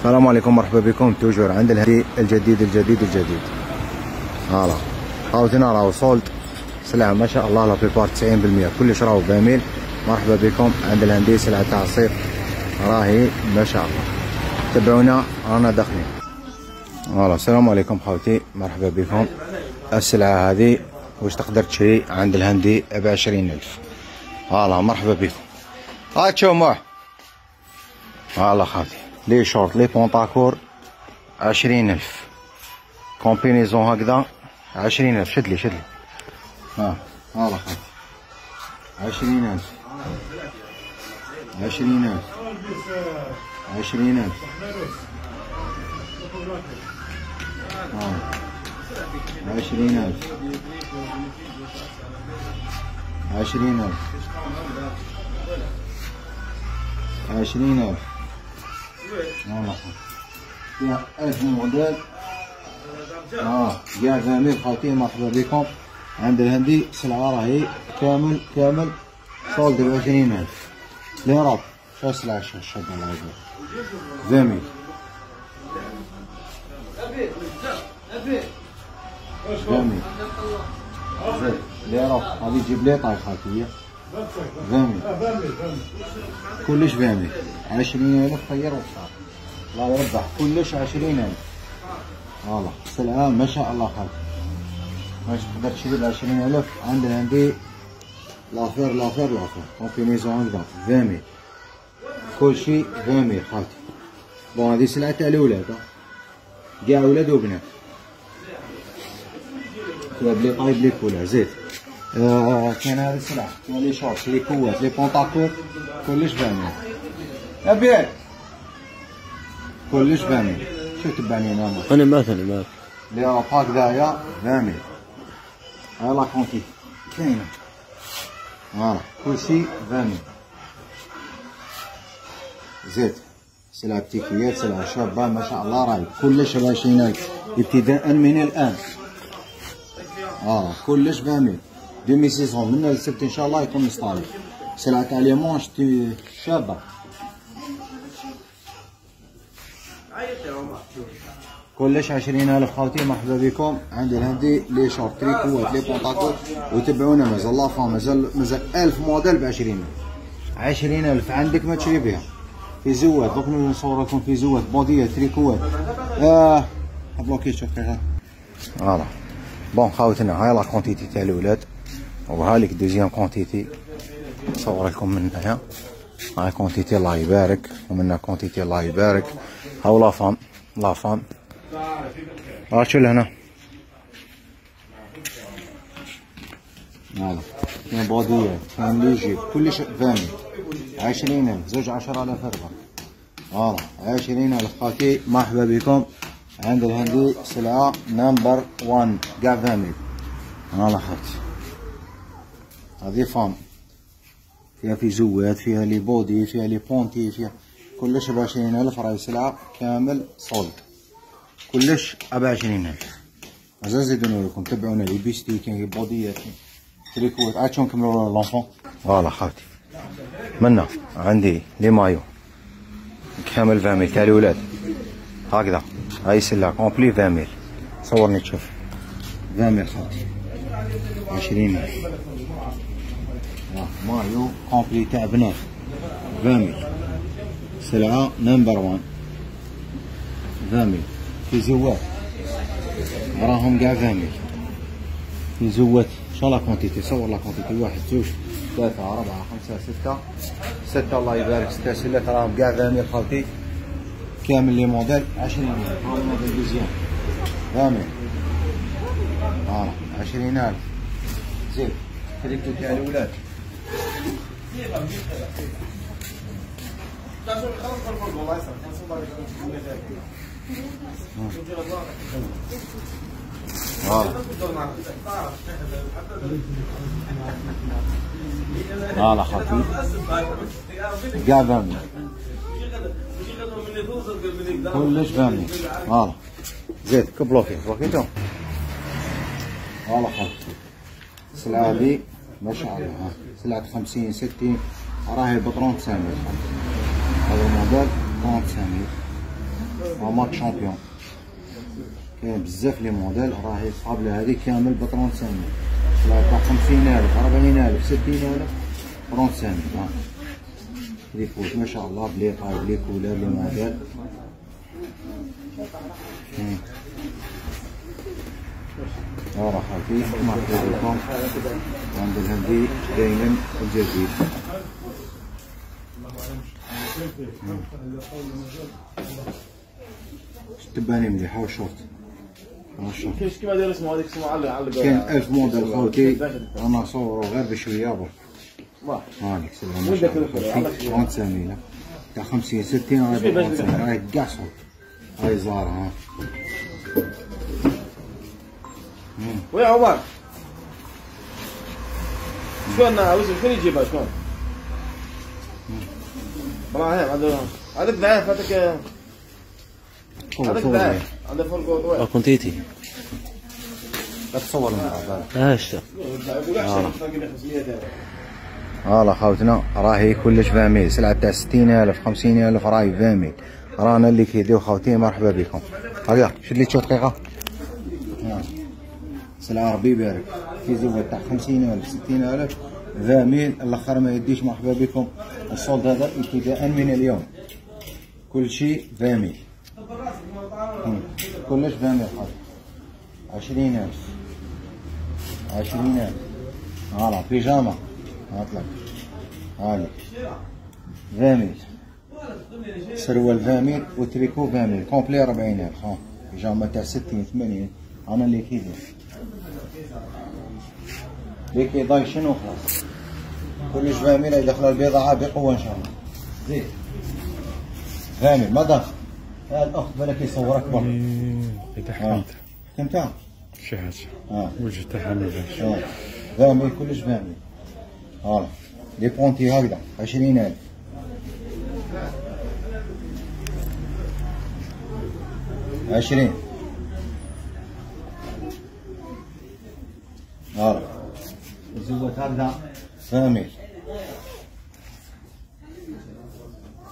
السلام عليكم مرحبا بكم. توجور عند الهدي الجديد الجديد الجديد. هلا. هاوتنا راهو سولد سلعة ما شاء الله لا بيبار 90% كلش راهو باميل مرحبا بكم عند الهندي سلعة تاع الصيف راهي ما شاء الله. تبعونا رانا داخلين. فوالا السلام عليكم خوتي مرحبا بكم. السلعة هذه واش تقدر تشري عند الهندي بعشرين ألف. فوالا مرحبا بكم. هاي تشوف معه voilà خوتي les shorts les pantacourts عشرين ألف. combinaison هكذا عشرين ألف. شدلي شدلي ها voilà خوتي عشرين ألف. عشرين ألف. عشرين ألف. عشرين ألف. عشرين ألف. عشرين ألف. فيها ألف موديل آه قاعد زميل خالتين مرحبا بكم عند الهندي سلعة راهي كامل كامل صولد بعشرين ألف ليراب شو السلعة شو يجزاك زميل جميل زين ليراب هذه جيب لي طاي خالتي جميل كلش عشرين ألف خير وصار الله يربح كلش عشرين ألف والله سلعة ما شاء الله خالتي مش تقدر تشتري بعشرين ألف عندنا عندي لافير لافير لافير كومبينيزون هكذا فامي كل شيء فامي خالتي بون هذه سلعة تاع الأولاد كاع ولاد وبنات كلاب لي طايب لي كولا زيت كاين هذه السلعه لي شورت لي كوات لي بونطاكوت كلش بانين أبيك كلش بانين شو تبعني أنا أنا مثلا ما لي باك دايا بانين ها لا كونتي كاينة فوالا كلشي بانين زيت سلعة بتيكيات سلعة شابة ما شاء الله راهي كلش راشينات ابتداء من الآن آه كلش بامين 2600 من السبت ان شاء الله يكون مستعمل سلعة تاع لي مونش شابة كلش عشرين ألف خوتي مرحبا بكم عند الهندي لي شورت تريكوات لي بونطاكو وتبعونا مازال لافا مازال مازال ألف موديل بعشرين عشرين ألف عندك ما تشري بها في زوات دوك نصور لكم في زوات بودية تريكوات آه بلوكي شوف فوالا بون خاوتنا هاي لا كونتيتي تاع الاولاد وهاليك دوزيام كونتيتي. نصور لكم من هنا هاي كونتيتي الله يبارك ومنها كونتيتي الله يبارك. هاو لا فام لا فام. ها شو لهنا؟ هذا. بودية ليجي كلش فامي. عشرين ألف زوج عشرة آلاف أربعة فوالا عشرين ألف. خاكي مرحبا بكم. عند الهندي سلعة نمبر وان. كاع فامي. فوالا خاكي هذه فام. فيها في زوات فيها لي بودي فيها لي بونتي فيها كلش بعشرين ألف راهي سلعة كامل صولد كلش بعشرين ألف. مازال زيدونا لكم تبعونا لي بيستي كاين لي بوديات تريكوات عاد شلون نكملوا لونفون فوالا خاوتي منا عندي لي مايو. كامل فاميل تاع الولاد هكذا. هاي سلة كومبلي فاميل صورني تشوف. فاميل خاوتي عشرين ألف. مايو كومبلي تاع بنات فاميل. سلعة نمبر وان. فاميل. في زوات. راهم كاع فاميل. في زوات. شاء الله كونتيتي صور لا كونتيتي واحد زوج ثلاثة أربعة خمسة ستة. ستة الله يبارك. ستة سلة راهم كاع فاميل خالتي. كامل لي موديل. عشرين ألف. هاو موديل دوزيام فاميل. آه عشرين ألف. زين. تريكتو تاع الولاد فوالا خاطي كاع فامي كلش فامي فوالا زيد كبلوكي بلوكيتو فوالا خاطي السلعة هذي ما شاء الله سلعة خمسين ستين. راهي بطرون تسامير هذا الموديل طرون تسامير ماك شامبيون كاين بزاف لي موديل راهي الطابلة هذه كامل ب 35 تاع 50000 40000 60000 35 ها لي فوت. ما شاء الله ب les tailles ب les couleurs les modèles. راه خفيف مرحبا بكم عند الهندي دايما الجديد تباني مليحة وشورت كاينش كيما داير اسمه هذيك اسمه علق علق كاين ألف موديل خوتي أنا صورو غير بشوية برك هانيك سلام ما شاء الله 35 تاع 50 60 هاي 35 هاي كاع صوت هاي زارة ها ويا عمر. شلون وزن شكون يجيبها؟ شلون؟ إبراهيم عنده هذاك ضعيف هذاك هذاك ضعيف عنده فوق ضعيف كونتيتي لا تصور من بعد اش هلا خوتنا راهي كلش فاميل. سلعة تاع ستين ألف خمسين ألف راهي فاميل. رانا اللي كيديو خوتي مرحبا بكم. هيا شد لي شو دقيقة. سلعة ربي يبارك في زوج تاع خمسين ألف ستين ألف. فاميل الآخر ما يديش مرحبا بكم. ال solde هذا ابتداء من اليوم. كل شيء vingt mille هم. كلش vingt mille خوتي عشرين ألف. عشرين ألف. هلا بيجاما هاتلك هاني vingt mille سروال vingt mille و tricot vingt mille complet ربعين ألف. ها. بيجاما تاع ستين ثمانين. أنا اللي كيدير. ليك يضاي شنو خلاص؟ كلش فاميل يدخل البضاعة بقوة إن شاء الله. زين. فاميل ما دخل؟ يا الأخت بالك يصورك برا إذا ها حكمت فهمتها؟ شي حاجة. آه. وجه آه فامي كلش فامي هلا لي بونتي هكذا عشرين ألف. عشرين. هلا زوت هكذا فامي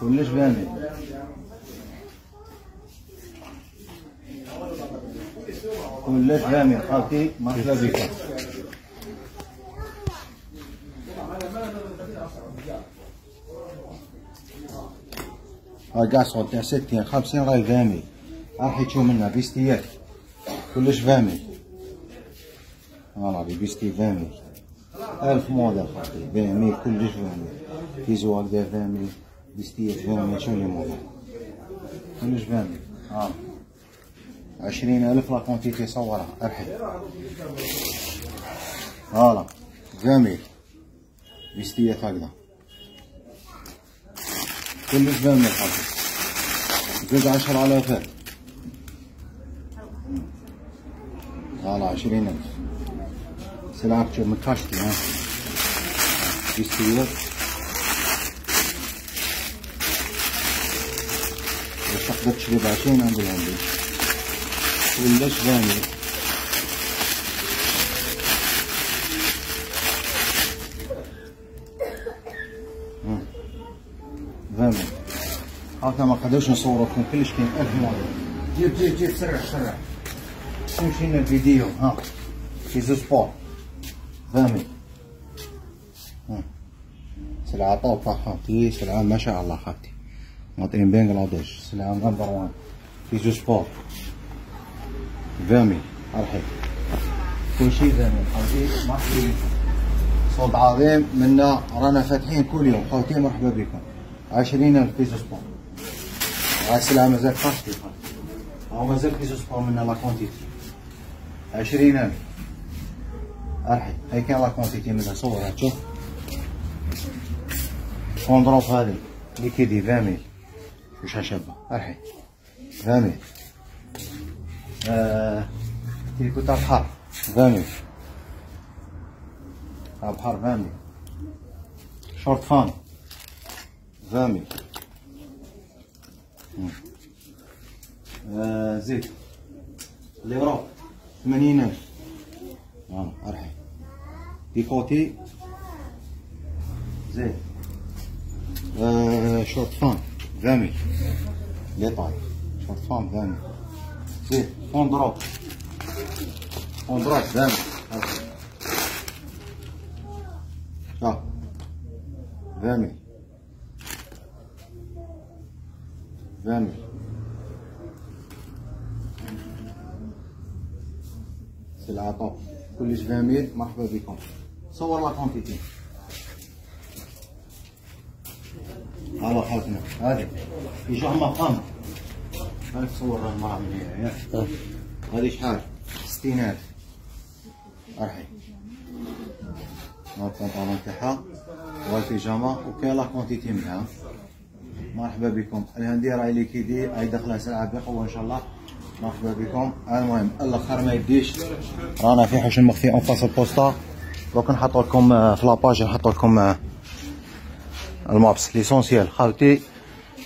كلش فامي كلش فامي خالتي مرحبا بك هاي صوت تاع ستين خمسين راهي فامي راح تشوف منها بيستيات كلش فامي والله بيستي فامي ألف موديل خاطي فامي كلش فامي كيزو هكذا فامي بيستيات فامي شنو لي موديل كلش فامي ها عشرين ألف لا كونتيتي صورها أرحب هلا فامي بيستيات هكذا كلش فامي خاطي زوج عشرة على فات على عشرين ألف سلعة تشوف مكاشتي ها؟ بيستيات بس تقدر تشري بعشرين عند العندي ها. فامي هاكا ما قدرش نصوركم كلش كاين ألف موديل جيب جيب جيب سرع سرع. نمشي لنا الفيديو ها؟ في زو سبور فامي ها سلعة طوب خاطي سلعة ما شاء الله خاطي مواطنين بنغلاديش سلعة نمبر وان في زو سبور فامي أرحب. كل شيء فامي خاطي مرحبا بكم صوت عظيم. منا رانا فاتحين كل يوم. خوتي مرحبا بكم. عشرين ألف بيزو سبور هاي السلعة مازال خاصتي أو مازال بيزو سبور منا لا كونتيتي عشرين ألف. أرحي. هاي كاين لاكونتيتي صور صورها شوف كوندروب هذه. ليكيدي 20 ميل واش شابه أرحي. 20 ميل آه تيكو تاع بحر 20 ميل تاع 20 ميل شورت فان 20 ميل آه زيت اليورو Voilà, arrête. Des côtés. زين. آه شورت فان. دامي les tailles short femme demi زين. fond de robe fond de robe demi ها آه. demi demi سلعة top كلش famille مرحبا بكم. صور la quantité هلا حالتنا هذه. يجوا مقام هذه تصور المرأة من يا. هذه شحال 60000 أرحي. هذا البنطلون تاعها والبيجاما وكاين la quantité منها. مرحبا بكم. الهندي راهي liquidé راهي داخله سلعه بقوة إن شاء الله. مرحبا بكم. المهم الآخر ما يديش. رانا في حوش المخفي en face البوستا دوك نحط لكم آه، في la page نحط لكم آه، ال Maps. l'essentiel خاوتي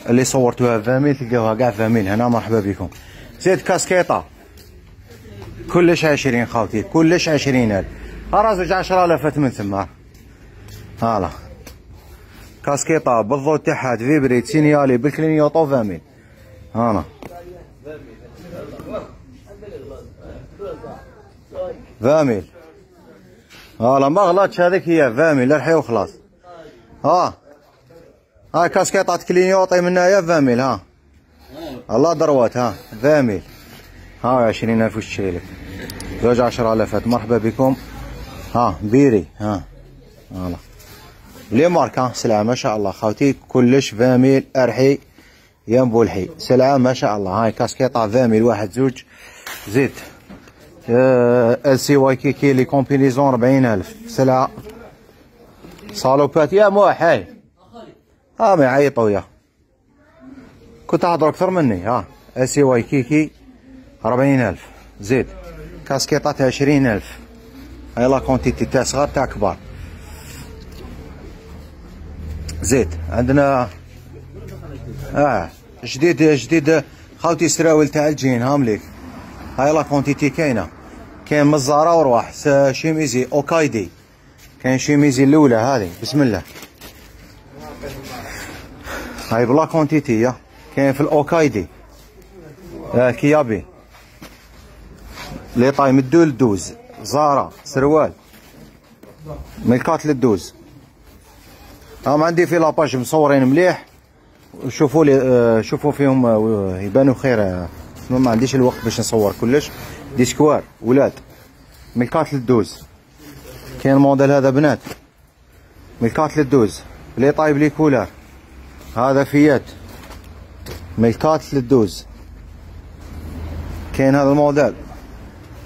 اللي صورتوها 20000 تلقاوها كاع 20000 هنا مرحبا بكم. زيد كاسكيطة. كلش 20 خاوتي. كلش 20000 راه زوج 10000 من ثم هالا كاسكيطة بالضوء تاعها فيبريت signaler بال clignotant 20000 هانا فاميل هالا ما غلطش هذيك هي فاميل ارحي وخلاص. ها هاي كاسكيطة كلينيوطي من هنايا فاميل ها. الله دروات ها. فاميل ها عشرين ألف وش لك. زوج عشر ألفات مرحبا بكم. ها بيري ها. هلا لي ماركة سلعة ما شاء الله. خاوتي كلش فاميل أرحي ينبو الحي. سلعة ما شاء الله. هاي كاسكيطة فاميل واحد زوج. زيد LC Waikiki les combinaisons 40000 سلعة salopettes يا موحي ها ما يعيطوا يا كنت اهضر أكثر مني ها LC Waikiki 40000 زيد كاسكيطات 20000 هاي la quantité تاع صغار تاع كبار زيد عندنا آه جديد جديد خاوتي سراول تاع الجين هامليك هاي لا كونتيتي كاينة. كاين وروح. س- شيميزي أوكايدي. كاين شيميزي الأولى هذه. بسم الله. هاي بلا كونتيتي يا. كاين في الأوكايدي. آه كيابي. لي طاي مدو للدوز زارة سروال. ملكات للدوز هم عندي في la page مصورين مليح. وشوفوا لي آه، شوفوا فيهم آه، يبانوا خير آه، ما عنديش الوقت باش نصور كلش. ديسكوار ولاد. من quatre ل douze. كاين الموديل هذا بنات. من quatre ل douze. les tailles les couleurs هذا فيات. من quatre ل douze. كاين هذا ال modèle.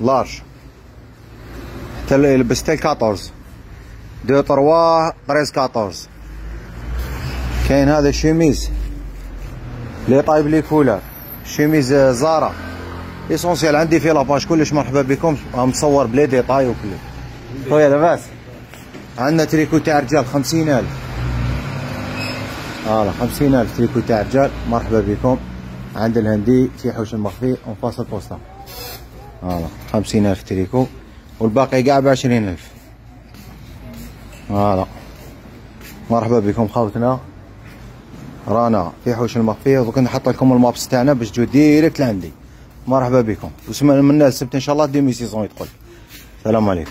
large. حتى لبست 14 دو تروا 13 14 كاين هذا شيميز لي طايب لي كولر شيميز آه، زارا. ايسونسيال عندي في لاباج كلش مرحبا بكم. مصور بلي ديتاي وكل خويا لاباس. عندنا تريكو تاع رجال خمسين ألف. فوالا خمسين ألف تريكو تاع رجال مرحبا بكم. عند الهندي في حوش المخفي أنفاس البوسطة. voilà خمسين ألف تريكو. والباقي قاع بعشرين ألف. voilà مرحبا بكم خوتنا. رانا في حوش المخفي ودرك نحط لكم ال maps تاعنا باش تجوا direct لعندي مرحبا بكم. وسمع من السبت إن شاء الله demi-saison يدخل. السلام عليكم.